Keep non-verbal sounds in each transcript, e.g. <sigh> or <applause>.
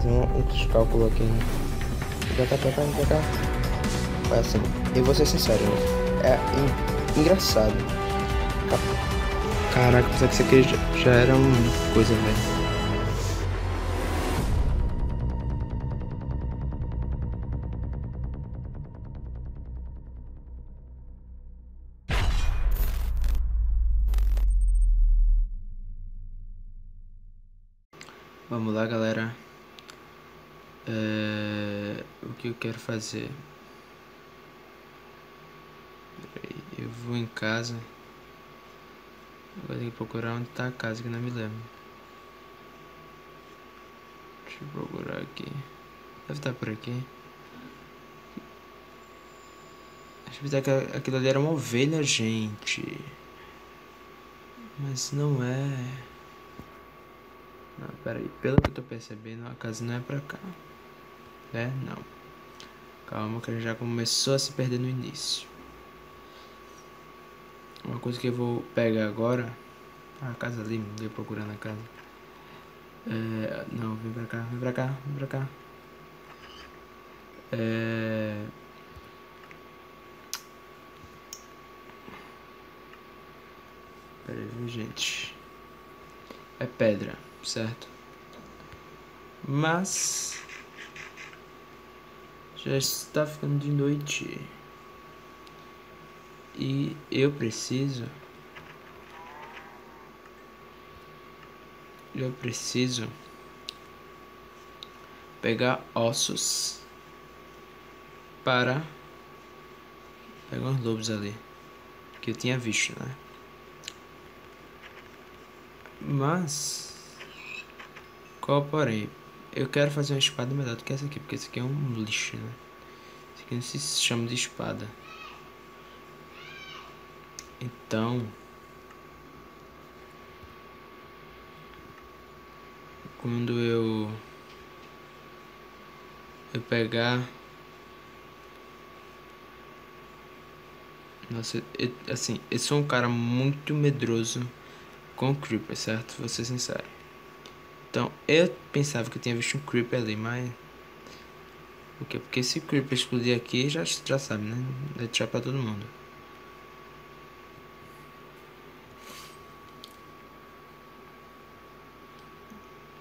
fazer um, uns cálculos aqui. Né? Pra cá, pra cá, pra cá. Mas assim, eu vou ser sincero, né? é engraçado. Caraca, pensei que isso aqui já, já era uma coisa, velho. Quero fazer? Eu vou em casa. Vou ter que procurar onde está a casa que não me lembro. Deixa eu procurar aqui. Deve estar por aqui. Acho que aquilo ali era uma ovelha, gente. Mas não é. Não, peraí. Pelo que eu tô percebendo, a casa não é pra cá. É? Não. Calma que ele já começou a se perder no início. Uma coisa que eu vou pegar agora. Ah, a casa ali, me procurando a casa. É, não, vem pra cá, vem pra cá, vem pra cá. É... Pera aí, gente. É pedra certo? Mas já está ficando de noite e eu preciso eu preciso pegar ossos para pegar uns lobos ali que eu tinha visto, né? Mas qual porém? Eu quero fazer uma espada melhor do que essa aqui, porque essa aqui é um lixo, né? Isso aqui não se chama de espada. Então... Quando eu... Eu pegar... Nossa, eu, assim, eu sou um cara muito medroso com Creeper, certo? Vou ser sincero. Então, eu pensava que eu tinha visto um creeper ali, mas... Por quê? Porque se o creeper explodir aqui, já, já sabe, né? É tirar pra todo mundo.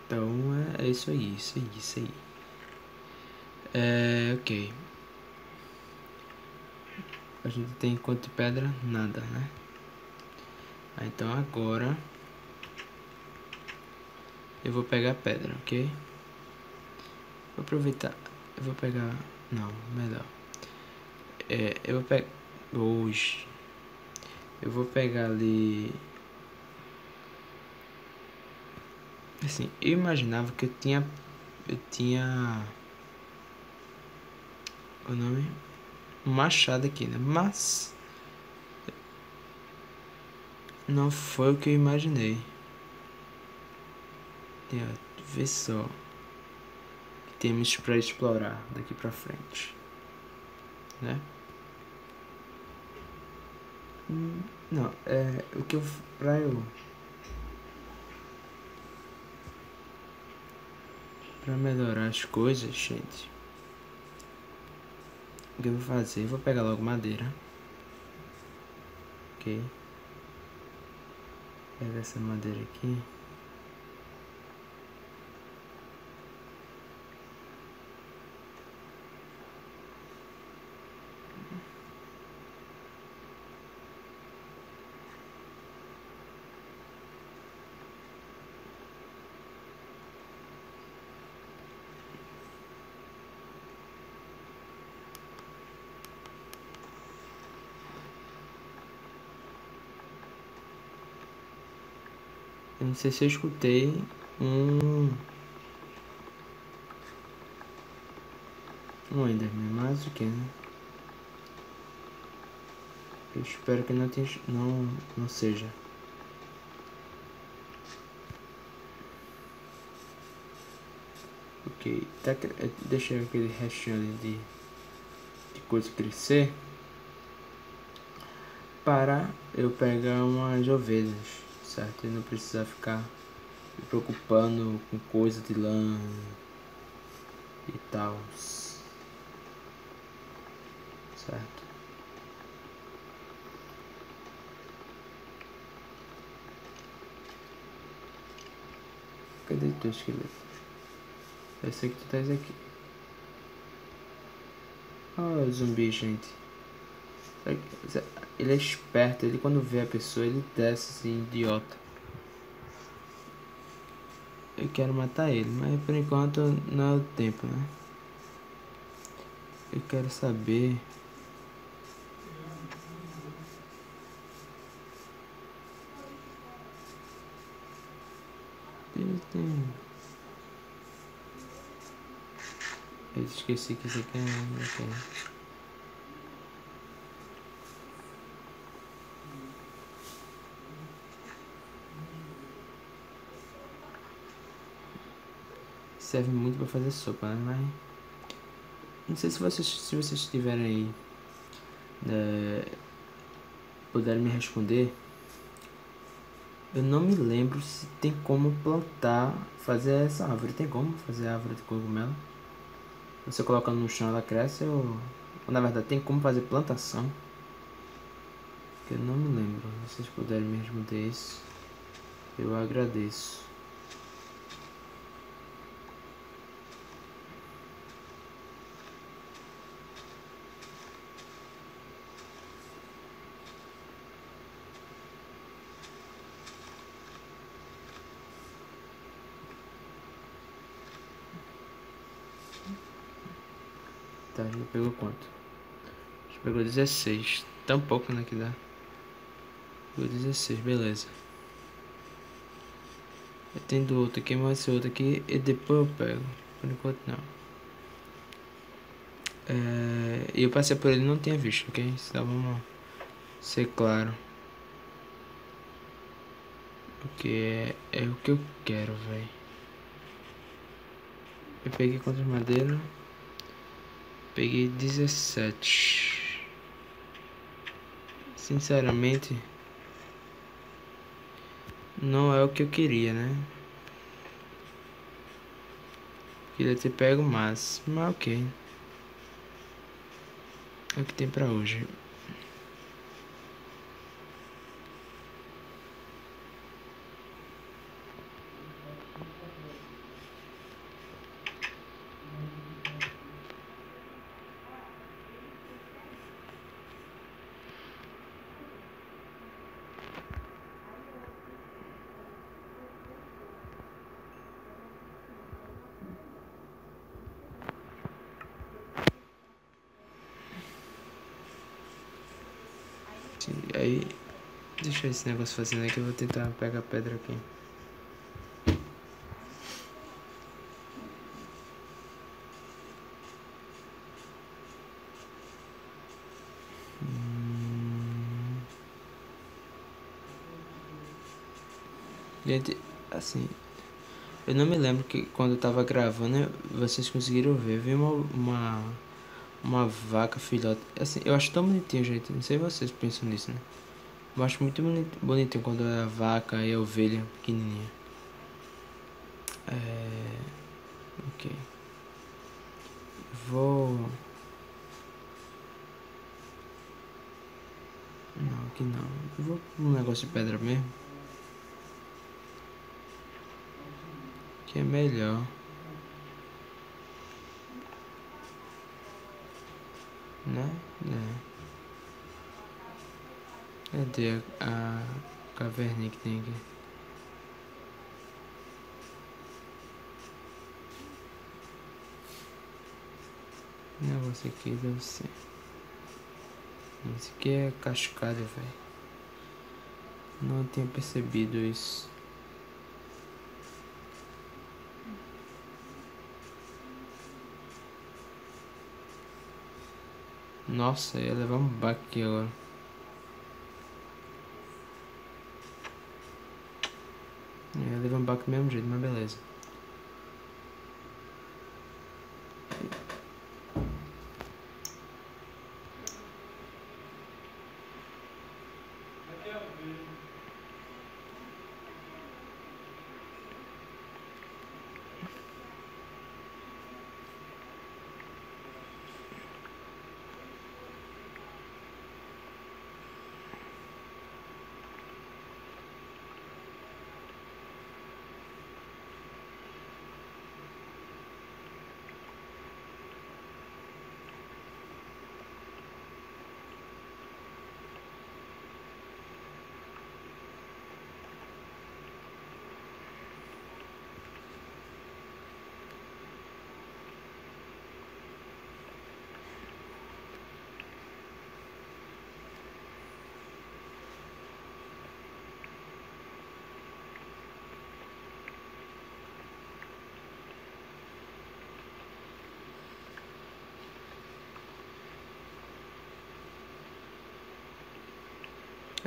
Então, é, é isso aí, isso aí, isso aí. É, ok. A gente tem quanto de pedra? Nada, né? Ah, então agora eu vou pegar pedra, ok? Vou aproveitar. Eu vou pegar. Não, melhor. É, eu vou pegar. Hoje. Eu vou pegar ali. Assim, eu imaginava que eu tinha. Eu tinha. O nome? Machado aqui, né? Mas. Não foi o que eu imaginei. É, vê só que temos para explorar daqui para frente, né? Hum, não, é o que eu para eu para melhorar as coisas, gente. O que eu vou fazer? Eu vou pegar logo madeira. Ok. Pega essa madeira aqui. Eu não sei se eu escutei um. Um Enderman, mas o que, né? Eu espero que não, tenha, não, não seja. Ok, tá, deixa aquele restinho ali de, de coisa crescer para eu pegar umas ovelhas certo? E não precisar ficar me preocupando com coisa de lã, e tal. Certo? Cadê teu esqueleto? Eu sei que tu estás aqui. Oh, zumbi, gente. Ele é esperto, ele quando vê a pessoa, ele desce assim, idiota. Eu quero matar ele, mas por enquanto não é o tempo, né? Eu quero saber. Eu esqueci que isso aqui é. Serve muito para fazer sopa, né? Mas. Não sei se vocês, se vocês estiverem aí. É, puderem me responder. Eu não me lembro se tem como plantar, fazer essa árvore. Tem como fazer a árvore de cogumelo? Você colocando no chão ela cresce ou... ou na verdade tem como fazer plantação? Eu não me lembro. Se vocês puderem me responder isso, eu agradeço. Tá, já pegou quanto? Pegou 16. Tão pouco, né, que dá. Pegou 16, beleza. Eu tenho outro aqui, mas esse outro aqui e depois eu pego. Por enquanto não. É, eu passei por ele não tinha visto, ok? Então vamos ser claro. Porque é, é o que eu quero, velho. Eu peguei quantas madeiras? Peguei 17. Sinceramente, não é o que eu queria, né? Queria ter pego mais, mas ok. É o que tem pra hoje. Aí, deixa esse negócio fazendo aqui, eu vou tentar pegar a pedra aqui. Hum. Gente, assim, eu não me lembro que quando eu tava gravando, vocês conseguiram ver, vi uma, uma uma vaca filhote. Assim, eu acho tão bonitinho, gente. Não sei se vocês pensam nisso, né? Eu acho muito bonitinho quando é a vaca e a ovelha pequenininha. É... Ok. Vou... Não, aqui não. Eu vou um negócio de pedra mesmo. Que é melhor. Né? né? Cadê a, a caverninha que tem aqui? O negócio aqui deve ser. Esse aqui é cascada, velho. Não tinha percebido isso. Nossa, ia levar um baque agora. Ia levar um baque do mesmo jeito, mas beleza.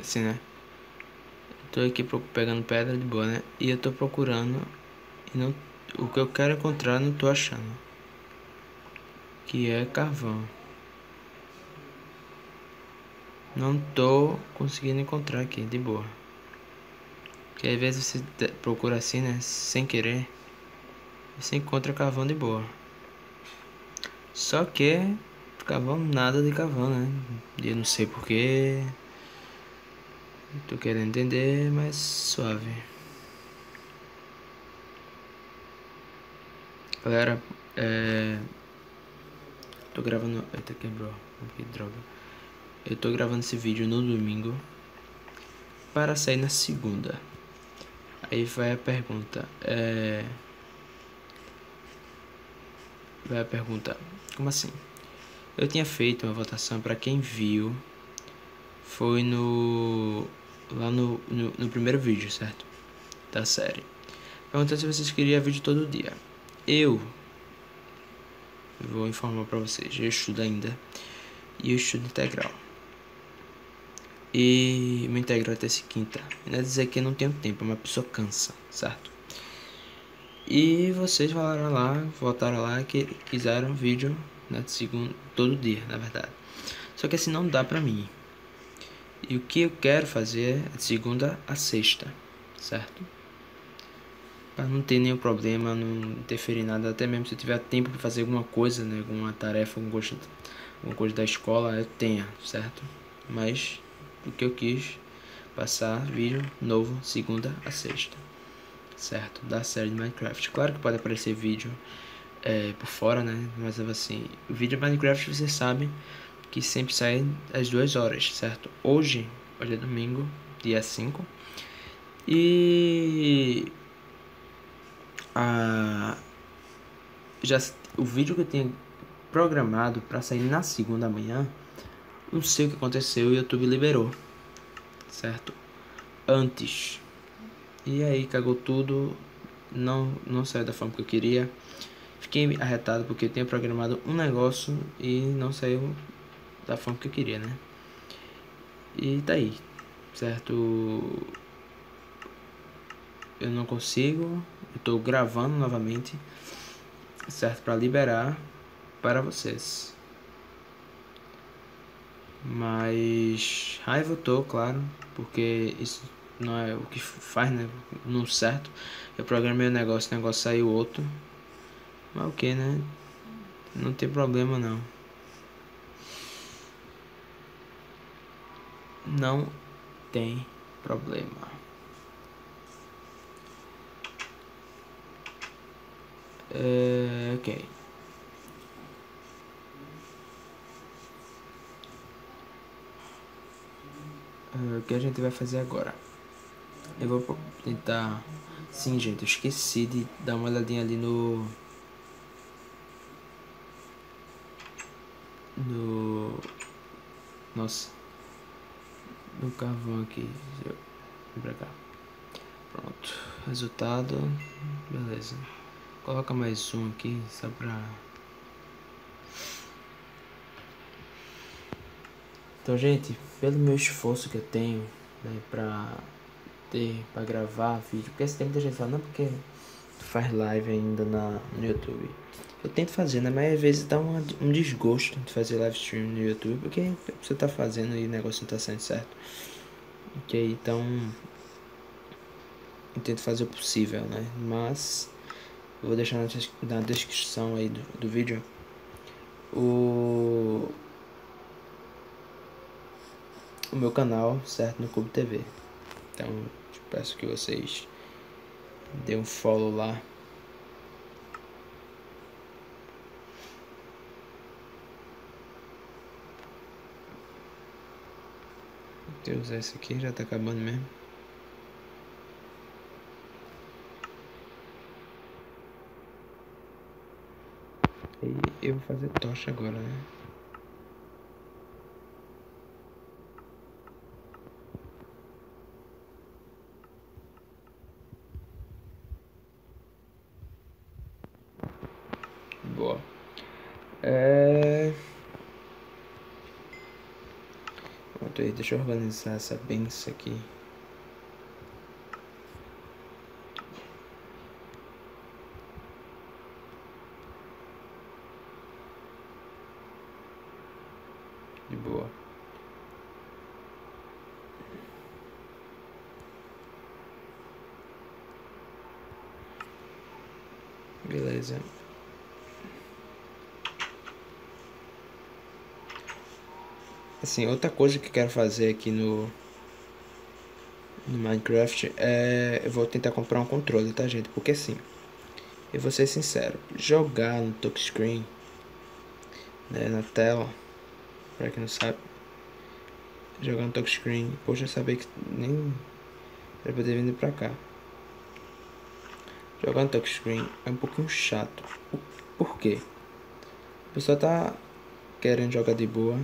Assim, né? Tô aqui pegando pedra de boa, né? E eu tô procurando e não o que eu quero encontrar não tô achando. Que é carvão. Não tô conseguindo encontrar aqui de boa. Que às vezes você procura assim, né, sem querer, você encontra carvão de boa. Só que carvão nada de carvão, né? Eu não sei porquê. Tô querendo entender, mas suave. Galera, é. Tô gravando. Eita, quebrou. Que droga. Eu tô gravando esse vídeo no domingo para sair na segunda. Aí vai a pergunta. É. Vai a pergunta. Como assim? Eu tinha feito uma votação para quem viu. Foi no lá no, no, no, primeiro vídeo, certo? Da série. Perguntando se vocês queriam vídeo todo dia. Eu vou informar para vocês, eu estudo ainda e eu estudo integral. E meu integral é terça e quinta. Não é dizer que eu não tenho tempo, uma pessoa cansa, certo? E vocês falaram lá, votaram lá que quiseram vídeo né, segundo, todo dia, na verdade. Só que assim não dá pra mim. E o que eu quero fazer é de segunda a sexta, certo? Para não ter nenhum problema, não interferir nada, até mesmo se eu tiver tempo para fazer alguma coisa, né, alguma tarefa, alguma coisa, alguma coisa da escola, eu tenha, certo? Mas o que eu quis passar vídeo novo segunda a sexta, certo? Da série de Minecraft. Claro que pode aparecer vídeo é, por fora, né? Mas assim, o vídeo de Minecraft você sabe que sempre sai às duas horas, certo? Hoje, hoje é domingo, dia 5. E a já o vídeo que eu tinha programado para sair na segunda manhã, não sei o que aconteceu, o YouTube liberou. Certo? Antes. E aí cagou tudo, não não saiu da forma que eu queria. Fiquei arretado porque eu tinha programado um negócio e não saiu da forma que eu queria, né? E tá aí, certo? Eu não consigo, eu tô gravando novamente, certo? Para liberar para vocês. Mas raiva eu tô, claro, porque isso não é o que faz, né? Não certo. Eu programei o negócio, o negócio saiu outro. Mas o que, né? Não tem problema não. Não tem problema. É, ok. É, o que a gente vai fazer agora? Eu vou tentar. Sim, gente, eu esqueci de dar uma olhadinha ali no. No. Nossa no carvão aqui. Vem pra cá. Pronto. Resultado. Beleza. Coloca mais um aqui só pra. Então, gente, pelo meu esforço que eu tenho, né, pra ter, pra gravar vídeo, porque tempo da gente fala, não, porque faz live ainda na, no YouTube. Eu tento fazer, né? Mas às vezes dá uma, um desgosto de fazer live stream no YouTube, porque você tá fazendo e o negócio não tá sendo certo. Ok, então. Eu tento fazer o possível, né? Mas. Eu vou deixar na, na descrição aí do, do vídeo o. O meu canal, certo? No Cubo TV. Então, peço que vocês dêem um follow lá. Vou usar esse aqui, já tá acabando mesmo. E eu vou fazer tocha agora, né? Boa. É... Pronto aí, deixa eu organizar essa benção aqui. De boa. Beleza. Assim, outra coisa que quero fazer aqui no no Minecraft é eu vou tentar comprar um controle, tá, gente? Porque assim, eu vou ser sincero, jogar no touchscreen né, na tela, para quem não sabe, jogar no touchscreen, poxa, sabia que nem era poder vir pra cá. Jogar no touchscreen é um pouquinho chato. Por quê? A pessoa tá querendo jogar de boa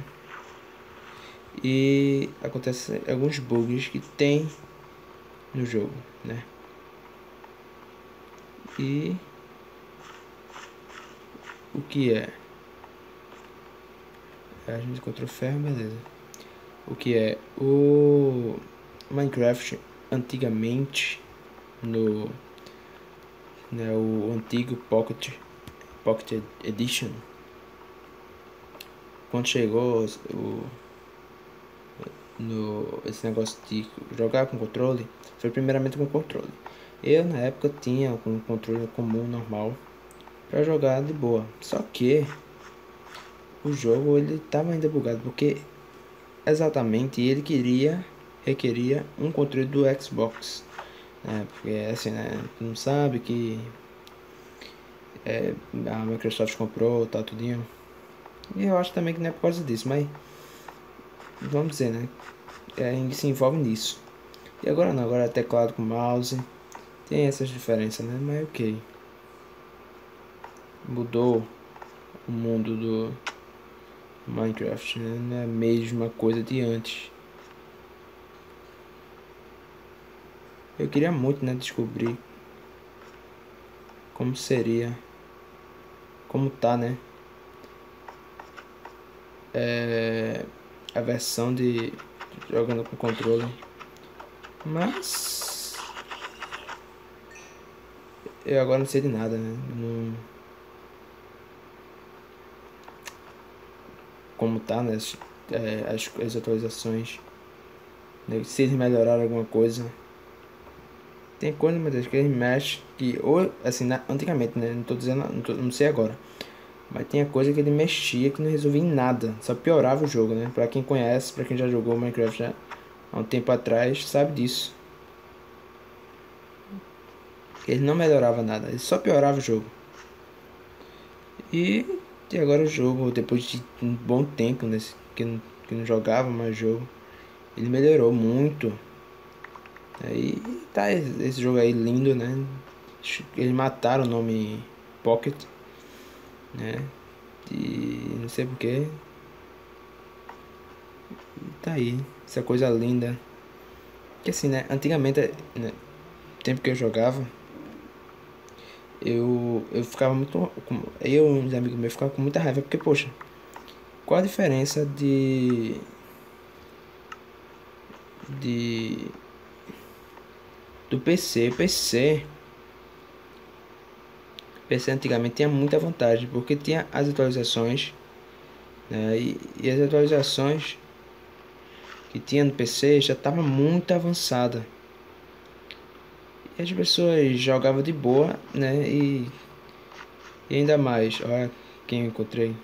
e acontece alguns bugs que tem no jogo, né? E o que é? A gente encontrou ferro, beleza. O que é? O Minecraft antigamente no né, o antigo Pocket Pocket Edition quando chegou o no esse negócio de jogar com controle foi primeiramente com controle eu na época tinha um controle comum normal para jogar de boa só que o jogo ele estava ainda bugado porque exatamente ele queria requeria um controle do Xbox é, porque assim, né? Não sabe que é, a Microsoft comprou, tá tudinho. E eu acho também que não é por causa disso, mas vamos dizer, né? É, se envolve nisso. E agora não, agora é teclado com mouse. Tem essas diferenças, né? Mas ok. Mudou o mundo do Minecraft, né? Não é a mesma coisa de antes. Eu queria muito, né, descobrir como seria, como tá, né, é, a versão de jogando com controle, mas eu agora não sei de nada, né, não, como tá, né, as, é, as, as atualizações, se eles melhoraram alguma coisa. Tem coisa, meu Deus, que eles mexem que, ou, assim, na, antigamente, né? Não tô dizendo, não, tô, não sei agora. Mas tinha coisa que ele mexia que não resolvia em nada, só piorava o jogo, né? Pra quem conhece, pra quem já jogou Minecraft já há um tempo atrás, sabe disso. Ele não melhorava nada, ele só piorava o jogo. E, e agora o jogo, depois de um bom tempo nesse, que, não, que não jogava mais jogo, ele melhorou muito. Aí tá esse jogo aí lindo, né? Eles mataram o nome Pocket, né? E não sei porquê. Tá aí, essa coisa linda. Que assim, né? Antigamente, né? tempo que eu jogava, eu, eu ficava muito. Eu e uns amigos meus ficavam com muita raiva, porque, poxa, qual a diferença de. de do PC. PC. PC antigamente tinha muita vantagem porque tinha as atualizações né, e, e as atualizações que tinha no PC já estava muito avançada e as pessoas jogavam de boa né e, e ainda mais olha quem eu encontrei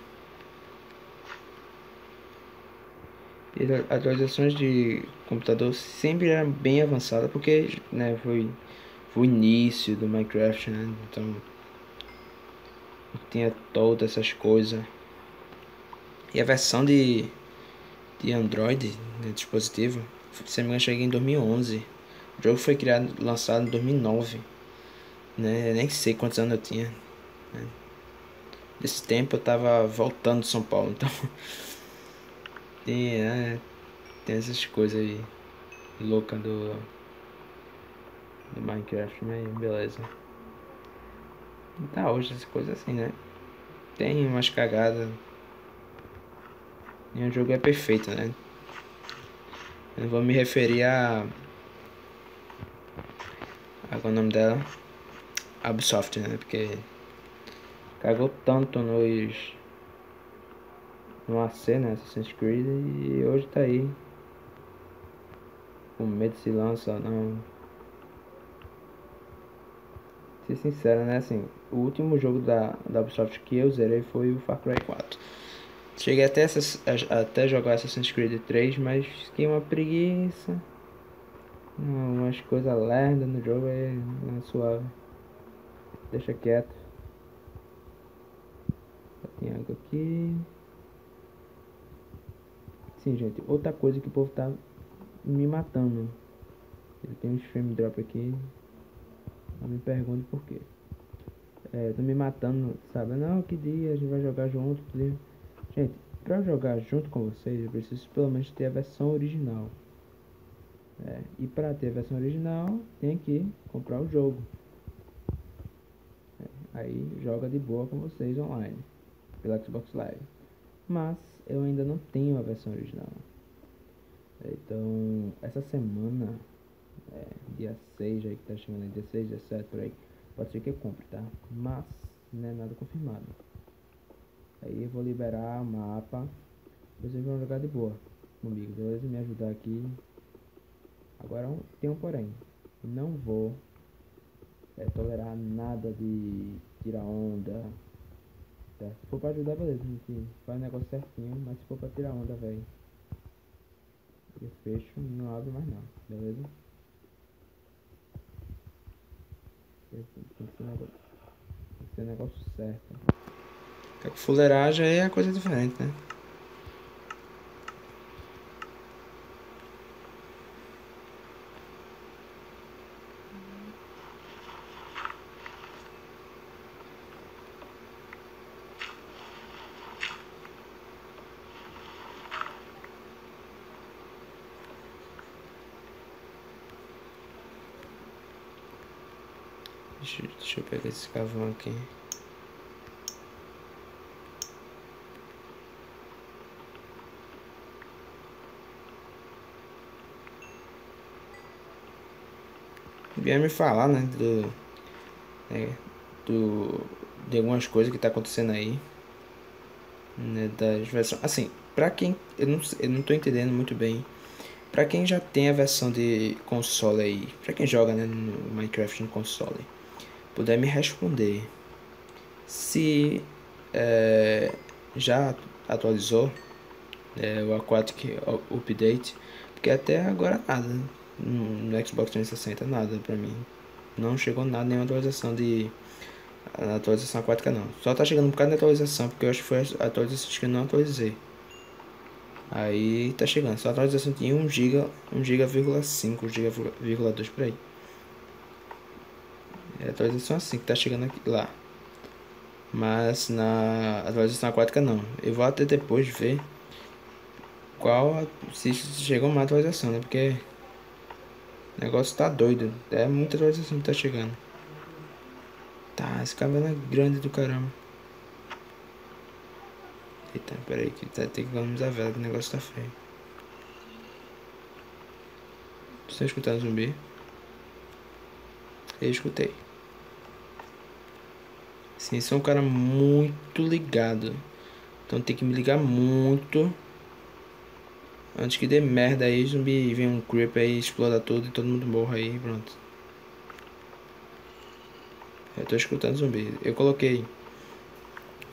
E atualizações de computador sempre eram bem avançadas porque né, foi, foi o início do Minecraft, né? Então tinha todas essas coisas. E a versão de, de Android, de dispositivo, se não me engano, cheguei em 2011. O jogo foi criado, lançado em 2009. Né? Nem sei quantos anos eu tinha. Né? Nesse tempo eu tava voltando de São Paulo, então <laughs> Tem, é, tem essas coisas aí loucas do, do Minecraft, mas beleza. Tá hoje essas coisas assim, né? Tem umas cagadas. O jogo é perfeito, né? Eu não vou me referir a. a qual é o nome dela? Ubisoft, né? Porque. Cagou tanto nos. no AC, né? Assassin's Creed e hoje tá aí. Com medo se lança ou não. Ser sincero, né? Assim, o último jogo da, da Ubisoft que eu zerei foi o Far Cry 4. Cheguei até, essas, até jogar Assassin's Creed 3, mas fiquei uma preguiça. Umas coisas lerdas no jogo é, é suave. Deixa quieto. Tem água aqui. Sim, gente. Outra coisa que o povo tá me matando. Ele tem um frame drop aqui. Não me pergunte por quê. É, tô me matando, sabe? Não, que dia a gente vai jogar junto. Gente, para jogar junto com vocês, eu preciso pelo menos ter a versão original. É, e para ter a versão original, tem que comprar o jogo. É, aí joga de boa com vocês online, pela Xbox Live. Mas eu ainda não tenho a versão original. É, então, essa semana, é, dia 6 aí que tá chegando aí, dia 6, dia 7 por aí, pode ser que eu compre, tá? Mas não é nada confirmado. Aí eu vou liberar o mapa. Vocês vão jogar de boa comigo, beleza? Me ajudar aqui. Agora tem um porém. Não vou é, tolerar nada de tirar onda. Tá? Se for pra ajudar, beleza. Enfim, faz o negócio certinho. Mas se for pra tirar onda, velho. Eu fecho não abre mais não, beleza? Tem que ser negócio, que certo. Fuleiragem aí é coisa diferente, né? Deixa, deixa eu pegar esse cavão aqui. Vinha me falar, né, do, é, do de algumas coisas que tá acontecendo aí, né, das versões, assim, pra quem, eu não, eu não tô entendendo muito bem, pra quem já tem a versão de console aí, pra quem joga, né, no Minecraft no console, puder me responder se é, já atualizou é, o Aquatic Update, porque até agora nada, né? no Xbox 360 nada pra mim. Não chegou nada, nenhuma atualização de. Atualização aquática não. Só tá chegando um bocado de atualização, porque eu acho que foi a atualização que eu não atualizei. Aí tá chegando. Só atualização tinha 1 GB, 1 GB, 5 GB, 2 por aí. É a atualização assim que tá chegando aqui lá. Mas na atualização aquática não. Eu vou até depois ver qual se chegou uma atualização, né? Porque o negócio tá doido. É muita atualização que tá chegando. Tá, esse cabelo é grande do caramba. Eita, peraí que tá, tem que economizar vela que o negócio tá feio. Você escutando zumbi? Eu escutei. Sim, sou um cara muito ligado. Então tem que me ligar muito Antes que dê merda aí, zumbi vem um creep aí, exploda tudo e todo mundo morra aí, pronto. Eu tô escutando zumbi. Eu coloquei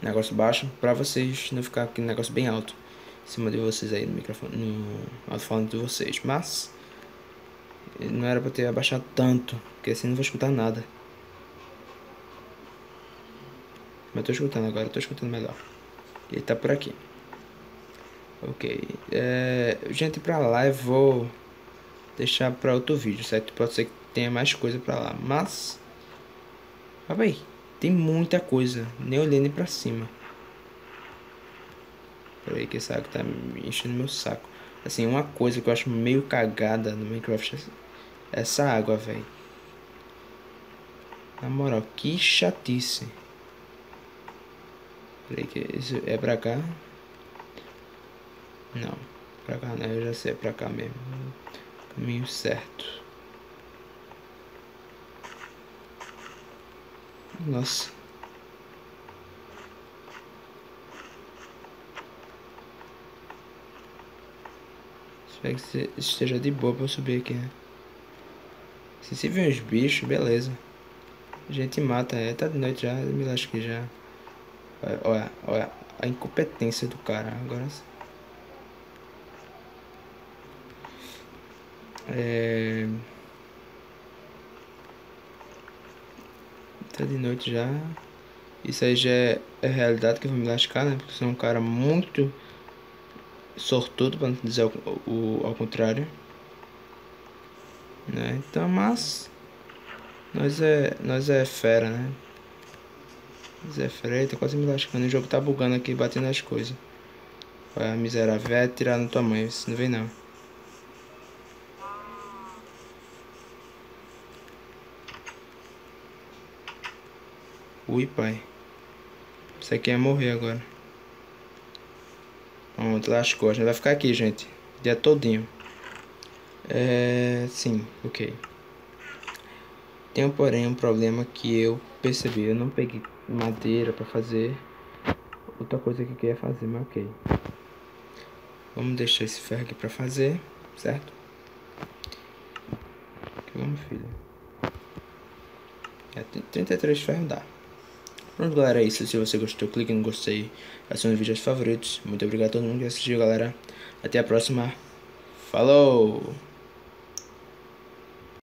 negócio baixo pra vocês não ficar aquele negócio bem alto em cima de vocês aí no microfone, no alto-falando de vocês. Mas não era pra ter abaixado tanto, porque assim não vou escutar nada. Mas tô escutando agora, tô escutando melhor. Ele tá por aqui. Ok. É, gente, pra lá eu vou deixar pra outro vídeo, certo? Pode ser que tenha mais coisa pra lá, mas... Olha aí, tem muita coisa, nem olhei nem pra cima. Peraí que essa água tá me enchendo meu saco. Assim, uma coisa que eu acho meio cagada no Minecraft é essa água, velho. Na moral, que chatice. Peraí que isso é pra cá. Não. Pra cá, né? Eu já sei, é pra cá mesmo. Caminho certo. Nossa. Espero que esteja de boa pra eu subir aqui, né? Se você vir uns bichos, beleza. A gente mata, é, tá de noite já, me que já. Olha, olha a incompetência do cara agora. É... Tá de noite já. Isso aí já é, é realidade que eu vou me lascar, né? Porque sou um cara muito sortudo, pra não dizer o, o, ao contrário. Né? Então, mas... Nós é, nós é fera, né? Zé Freita, quase me lascando. O jogo tá bugando aqui, batendo as coisas. Olha, miserável, vai atirar no tua mãe, você não vem não. Ui, pai. Isso aqui é morrer agora. Pronto, lascou. A gente vai ficar aqui, gente. Dia todinho. É... Sim, ok. Tenho, porém, um problema que eu percebi. Eu não peguei madeira para fazer outra coisa que eu queria fazer, mas ok. Vamos deixar esse ferro aqui para fazer, certo? Aqui vamos, filho. É, 33 ferros dá. Pronto, galera, é isso. Se você gostou, clique no gostei. Adicione vídeos favoritos. Muito obrigado a todo mundo que assistiu, galera. Até a próxima. Falou!